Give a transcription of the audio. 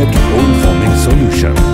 Planet Homecoming Solution.